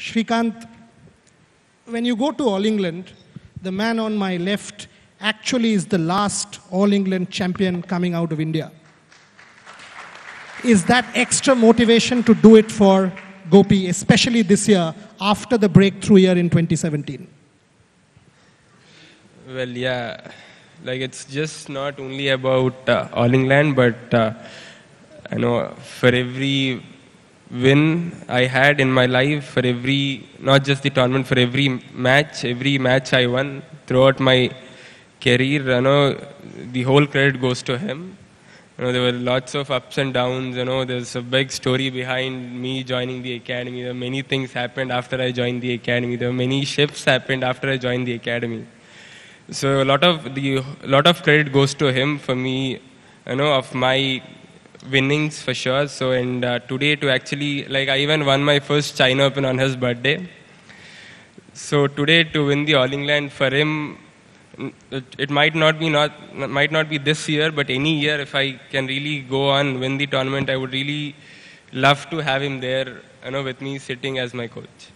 Srikanth, when you go to All England, the man on my left actually is the last All England champion coming out of India. Is that extra motivation to do it for Gopi, especially this year after the breakthrough year in 2017? Well, yeah, like it's just not only about uh, All England, but uh, I know for every win I had in my life, for every, not just the tournament, for every match, every match I won throughout my career, you know, the whole credit goes to him. You know, there were lots of ups and downs. You know, there's a big story behind me joining the academy. There were many things happened after I joined the academy. There were many shifts happened after I joined the academy. So a lot of the lot of credit goes to him for me. You know, of my winnings for sure. So and uh, today to actually like I even won my first China Open on his birthday. So today to win the All England for him, it, it might not be not might not be this year, but any year if I can really go on win the tournament, I would really love to have him there, you know, with me sitting as my coach.